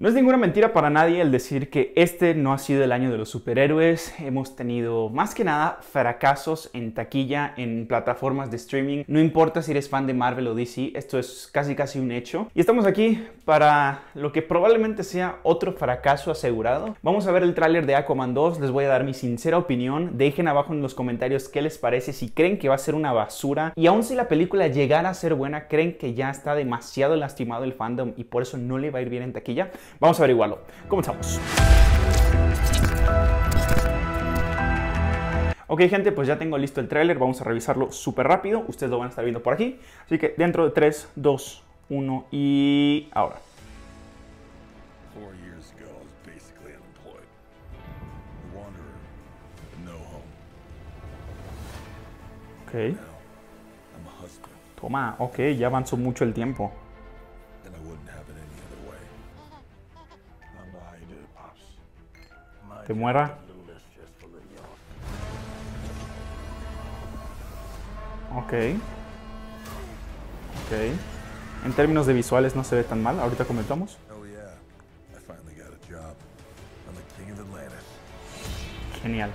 No es ninguna mentira para nadie el decir que este no ha sido el año de los superhéroes. Hemos tenido más que nada fracasos en taquilla, en plataformas de streaming. No importa si eres fan de Marvel o DC, esto es casi casi un hecho. Y estamos aquí para lo que probablemente sea otro fracaso asegurado. Vamos a ver el tráiler de Aquaman 2, les voy a dar mi sincera opinión. Dejen abajo en los comentarios qué les parece, si creen que va a ser una basura. Y aun si la película llegara a ser buena, creen que ya está demasiado lastimado el fandom y por eso no le va a ir bien en taquilla. Vamos a averiguarlo. Comenzamos. Ok gente, pues ya tengo listo el tráiler, vamos a revisarlo súper rápido, ustedes lo van a estar viendo por aquí, así que dentro de 3, 2, 1 y ahora. Ok, toma, ok, ya avanzó mucho el tiempo. Te muera. Ok. Ok. En términos de visuales no se ve tan mal, ahorita comentamos. Oh. Genial.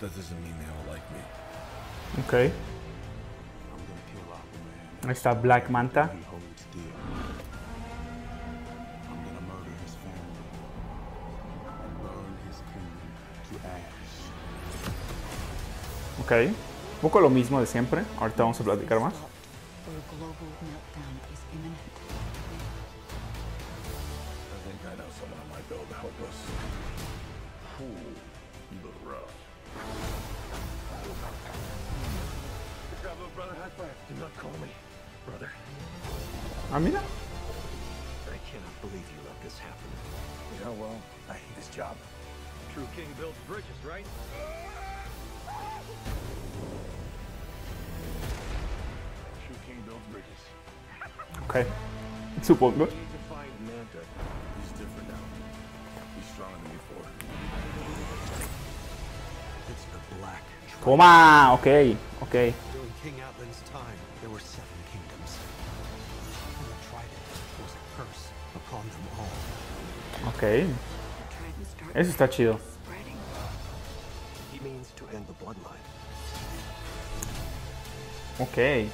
That doesn't mean they all like me. Ok. Ahí está Black Manta. Ok. Un poco lo mismo de siempre. Ahorita vamos a platicar más. Do not call me brother. Ah, mira. I cannot believe you let this happen. Yeah, well, I hate this job. True king builds bridges, right? True king builds bridges. Ok. Supongo. Need to Black Trident. Toma. Ok. Ok. During King Atlan's time, there were seven kingdoms. And the trident was a curse upon them all. Ok. Trident Eso está chido. spreading. He means to end the bloodline. Ok.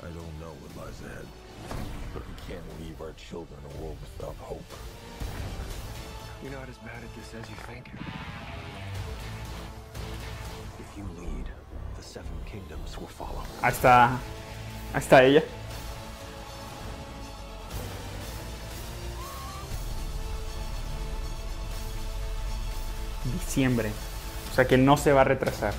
I don't know what lies ahead, but we can't leave our children a world without hope. You're not as bad at this as you think. If you lead, the seven kingdoms will follow. Ahí está. Ella. Diciembre. O sea que no se va a retrasar.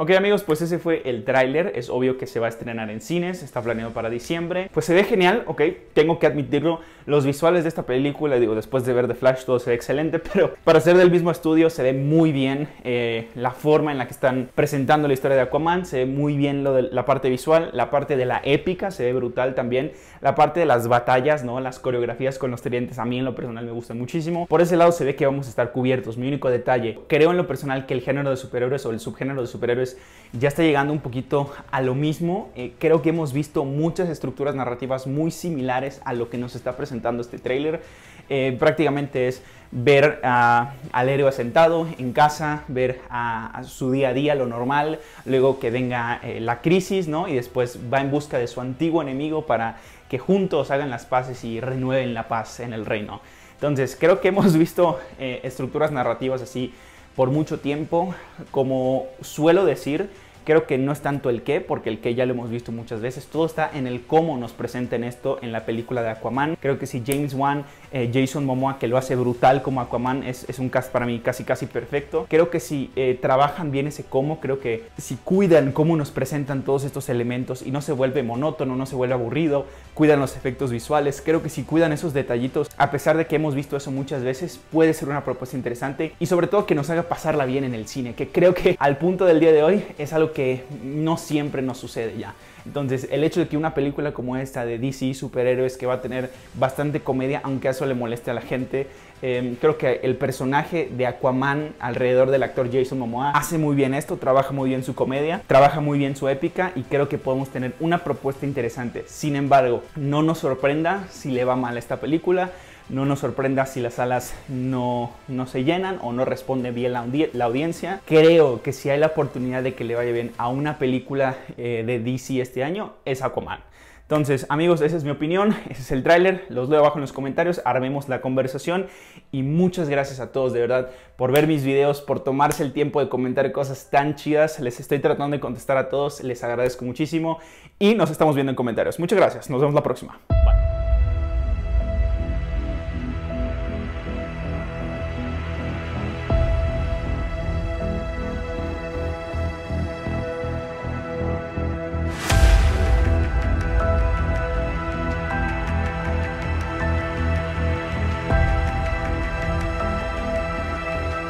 Ok amigos, pues ese fue el tráiler, es obvio que se va a estrenar en cines, está planeado para diciembre. Pues se ve genial, ok, tengo que admitirlo, los visuales de esta película, digo, después de ver The Flash todo se ve excelente, pero para ser del mismo estudio se ve muy bien eh, la forma en la que están presentando la historia de Aquaman, se ve muy bien lo de la parte visual, la parte de la épica se ve brutal también, la parte de las batallas, ¿no? Las coreografías con los tridentes a mí en lo personal me gustan muchísimo. Por ese lado se ve que vamos a estar cubiertos, mi único detalle, creo en lo personal que el género de superhéroes o el subgénero de superhéroes ya está llegando un poquito a lo mismo. Eh, creo que hemos visto muchas estructuras narrativas muy similares a lo que nos está presentando este tráiler. Eh, prácticamente es ver al héroe sentado en casa, ver a, a su día a día, lo normal, luego que venga eh, la crisis, ¿no? Y después va en busca de su antiguo enemigo para que juntos hagan las paces y renueven la paz en el reino. Entonces, creo que hemos visto eh, estructuras narrativas así por mucho tiempo. Como suelo decir, creo que no es tanto el qué, porque el qué ya lo hemos visto muchas veces. Todo está en el cómo nos presenten esto en la película de Aquaman. Creo que si James Wan, eh, Jason Momoa, que lo hace brutal como Aquaman, es, un cast para mí casi casi perfecto. Creo que si eh, trabajan bien ese cómo, creo que si cuidan cómo nos presentan todos estos elementos y no se vuelve monótono, no se vuelve aburrido, cuidan los efectos visuales, creo que si cuidan esos detallitos, a pesar de que hemos visto eso muchas veces, puede ser una propuesta interesante y sobre todo que nos haga pasarla bien en el cine, que creo que al punto del día de hoy es algo que que no siempre nos sucede ya. Entonces, el hecho de que una película como esta de DC superhéroes que va a tener bastante comedia, aunque eso le moleste a la gente, eh, creo que el personaje de Aquaman alrededor del actor Jason Momoa hace muy bien esto, trabaja muy bien su comedia, trabaja muy bien su épica y creo que podemos tener una propuesta interesante. Sin embargo, no nos sorprenda si le va mal a esta película no nos sorprenda si las salas no, no se llenan o no responde bien la, audiencia. Creo que si hay la oportunidad de que le vaya bien a una película eh, de DC este año, es Aquaman. Entonces, amigos, esa es mi opinión, ese es el tráiler, los leo abajo en los comentarios, armemos la conversación y muchas gracias a todos de verdad por ver mis videos, por tomarse el tiempo de comentar cosas tan chidas, les estoy tratando de contestar a todos, les agradezco muchísimo y nos estamos viendo en comentarios. Muchas gracias, nos vemos la próxima.